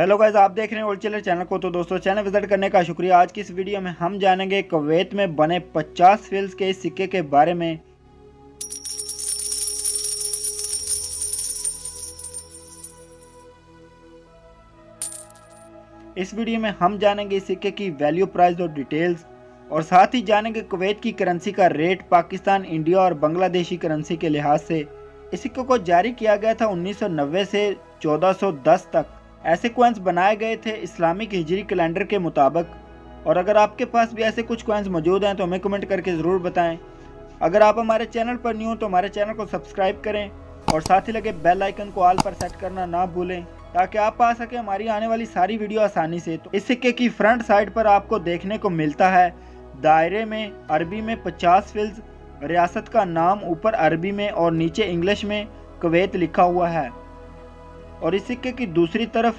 Hello guys आप देख रहे हैं ओल्ड चिलर चैनल को। तो दोस्तों चैनल विज़िट करने का शुक्रिया। आज की इस वीडियो में हम जानेंगे कवैत में बने 50 फिल्स के सिक्के के बारे में। इस वीडियो में हम जानेंगे इस सिक्के की वैल्यू प्राइस और डिटेल्स और साथ ही जानेंगे कुवैत की करेंसी का रेट पाकिस्तान, इंडिया और बांग्लादेशी करेंसी के लिहाज से। इस सिक्के को जारी किया गया था 1990 से 1410 तक। ऐसे क्वेंस बनाए गए थे इस्लामिक हिजरी कैलेंडर के मुताबिक। और अगर आपके पास भी ऐसे कुछ क्वेंस मौजूद हैं तो हमें कमेंट करके ज़रूर बताएँ। अगर आप हमारे चैनल पर न्यू हो तो हमारे चैनल को सब्सक्राइब करें और साथ ही लगे बेल आइकन को ऑल पर सेट करना ना भूलें, ताकि आप पा सके हमारी आने वाली सारी वीडियो आसानी से। तो इस सिक्के की फ्रंट साइड पर आपको देखने को मिलता है, दायरे में अरबी में 50 फिल्स रियासत का नाम ऊपर अरबी में और नीचे इंग्लिश में कुवैत लिखा हुआ है। और इस सिक्के की दूसरी तरफ़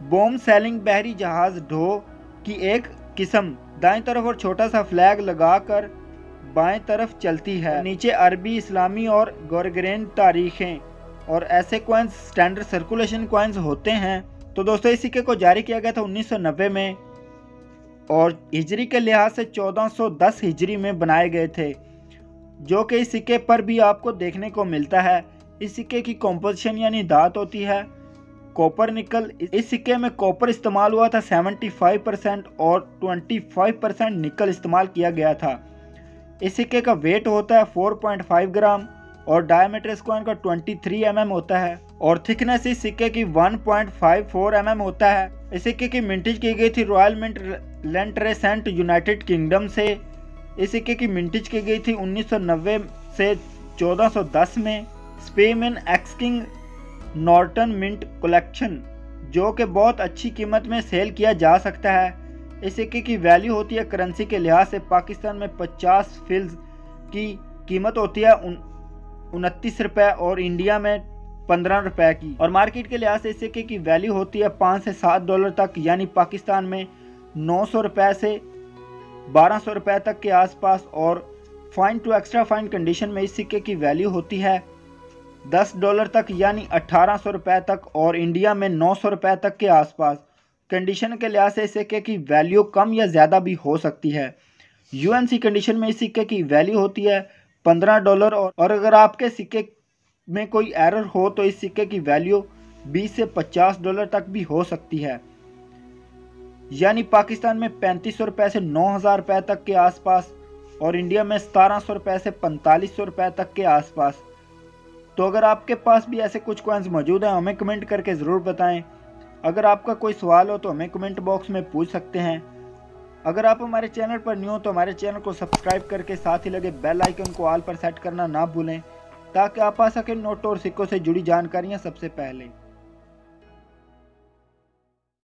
बोम सेलिंग बहरी जहाज़ ढो की एक किस्म दाएँ तरफ़ और छोटा सा फ्लैग लगाकर बाएँ तरफ़ चलती है। नीचे अरबी इस्लामी और गोरग्रेन तारीखें और ऐसे क्वाइंस स्टैंडर्ड सर्कुलेशन क्वाइंस होते हैं। तो दोस्तों, इस सिक्के को जारी किया गया था 1990 में और हिजरी के लिहाज से 1410 हिजरी में बनाए गए थे, जो कि इस सिक्के पर भी आपको देखने को मिलता है। इस सिक्के की कॉम्पोजिशन यानी दात होती है कॉपर निकल इस सिक्के में कॉपर इस्तेमाल हुआ था 75 परसेंट और 25 परसेंट निकल इस्तेमाल किया गया था। इस सिक्के का वेट होता है 4.5 ग्राम और डायमीटर इस कॉइन का 23 एम mm होता है और थिकनेस इस सिक्के की 1.54 एम mm होता है। इस सिक्के की मिंटेज की गई थी royal mint Llantrisant United Kingdom से। इस सिक्के की मिंटेज की गई थी 1990 से 1410 में। स्पेमिन एक्सकिंग नॉर्टन मिंट कलेक्शन, जो कि बहुत अच्छी कीमत में सेल किया जा सकता है। इस सिक्के की वैल्यू होती है करेंसी के लिहाज से। पाकिस्तान में 50 फिल्स की कीमत होती है उनतीस रुपये और इंडिया में पंद्रह रुपए की। और मार्केट के लिहाज से इस सिक्के की वैल्यू होती है पाँच से सात डॉलर तक, यानी पाकिस्तान में नौ सौ रुपये से बारह सौ रुपये तक के आसपास। और fine to extra fine condition में इस सिक्के की वैल्यू होती है दस डॉलर तक यानी अट्ठारह सौ रुपये तक और इंडिया में नौ सौ रुपये तक के आसपास। कंडीशन के लिहाज से इस सिक्के की वैल्यू कम या ज़्यादा भी हो सकती है। यूएनसी कंडीशन में इस सिक्के की वैल्यू होती है पंद्रह डॉलर और, और अगर आपके सिक्के में कोई एरर हो तो इस सिक्के की वैल्यू बीस से पचास डॉलर तक भी हो सकती है। यानी पाकिस्तान में पैंतीस सौ रुपये से नौ हज़ार रुपये तक के आसपास और इंडिया में सतारह सौ रुपये से पैंतालीस सौ रुपये तक के आसपास। तो अगर आपके पास भी ऐसे कुछ कॉइन्स मौजूद हैं, हमें कमेंट करके ज़रूर बताएँ। अगर आपका कोई सवाल हो तो हमें कमेंट बॉक्स में पूछ सकते हैं। अगर आप हमारे चैनल पर न्यू हो तो हमारे चैनल को सब्सक्राइब करके साथ ही लगे बेल आइकन को ऑल पर सेट करना ना भूलें, ताकि आप आ सकें नोट और सिक्कों से जुड़ी जानकारियाँ सबसे पहले।